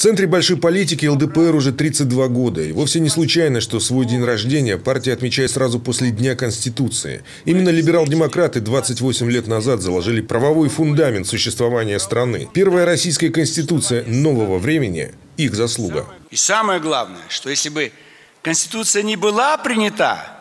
центре большой политики ЛДПР уже 32 года. И вовсе не случайно, что свой день рождения партия отмечает сразу после Дня Конституции. Именно либерал-демократы 28 лет назад заложили правовой фундамент существования страны. Первая российская конституция нового времени – их заслуга. И самое главное, что если бы конституция не была принята,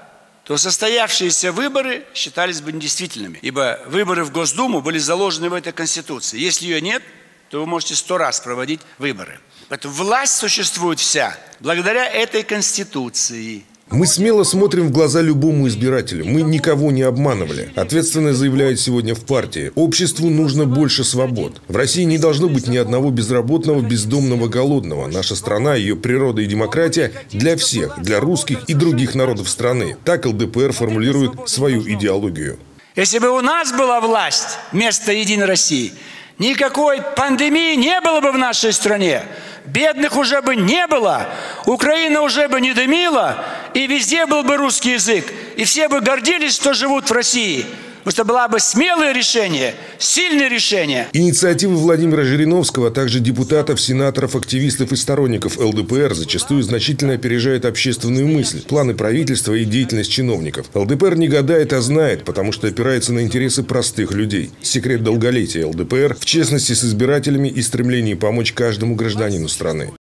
то состоявшиеся выборы считались бы недействительными. Ибо выборы в Госдуму были заложены в этой Конституции. Если ее нет, то вы можете сто раз проводить выборы. Поэтому власть существует вся благодаря этой Конституции. Мы смело смотрим в глаза любому избирателю. Мы никого не обманывали. Ответственно заявляют сегодня в партии. Обществу нужно больше свобод. В России не должно быть ни одного безработного, бездомного, голодного. Наша страна, ее природа и демократия для всех, для русских и других народов страны. Так ЛДПР формулирует свою идеологию. Если бы у нас была власть вместо Единой России, никакой пандемии не было бы в нашей стране. Бедных уже бы не было, Украина уже бы не дымила, и везде был бы русский язык, и все бы гордились, что живут в России. Потому что было бы смелое решение, сильное решение. Инициативы Владимира Жириновского, а также депутатов, сенаторов, активистов и сторонников ЛДПР зачастую значительно опережают общественную мысль, планы правительства и деятельность чиновников. ЛДПР не гадает, а знает, потому что опирается на интересы простых людей. Секрет долголетия ЛДПР в честности с избирателями и стремлении помочь каждому гражданину страны.